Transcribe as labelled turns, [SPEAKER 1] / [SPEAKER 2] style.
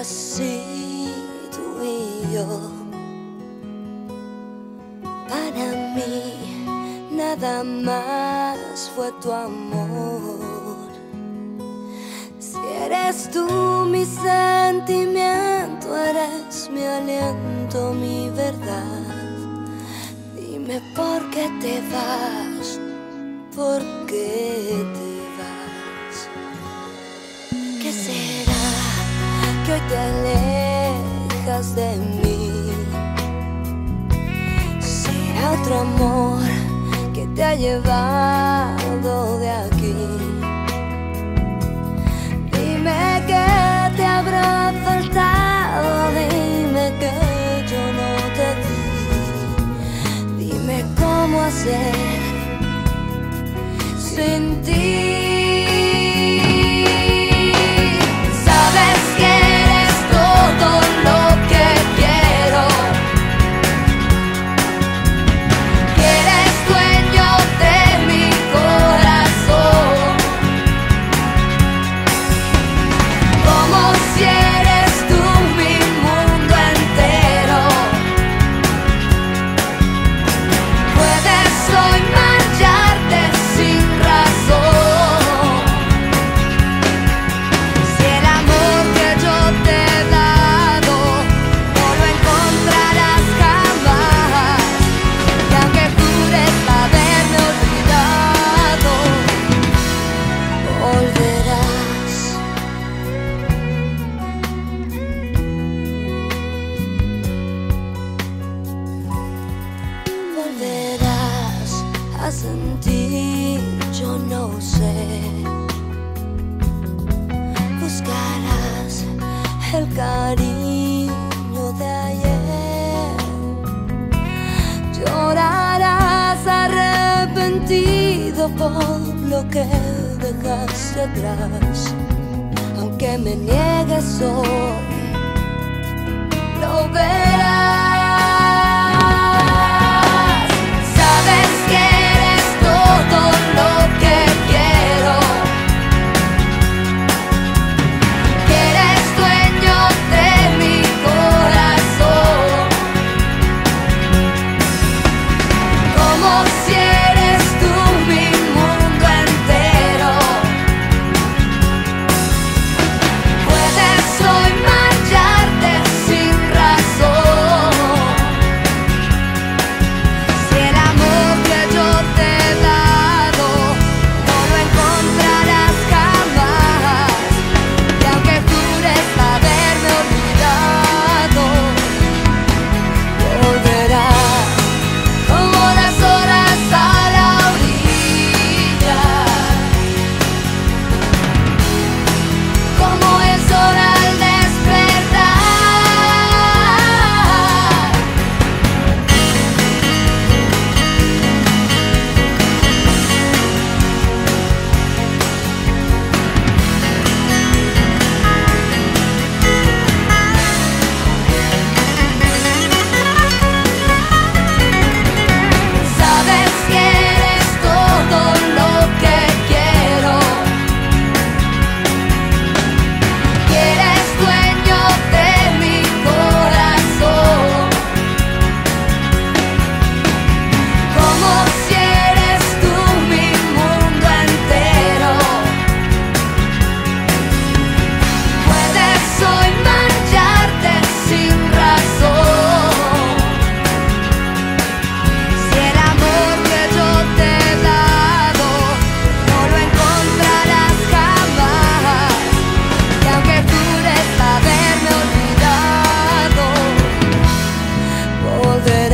[SPEAKER 1] así, tú y yo. Para mí nada más fue tu amor. Si eres tú mi sentimiento, eres mi aliento, mi verdad. Dime por qué te vas, por qué te alejas de mí? Será otro amor que te ha llevado de aquí. Dime que te habrá faltado, dime que yo no te di. Dime cómo hacer sin ti. Sentir, yo no sé. Buscarás el cariño de ayer. Llorarás arrepentido por lo que dejaste atrás. Aunque me niegues hoy. de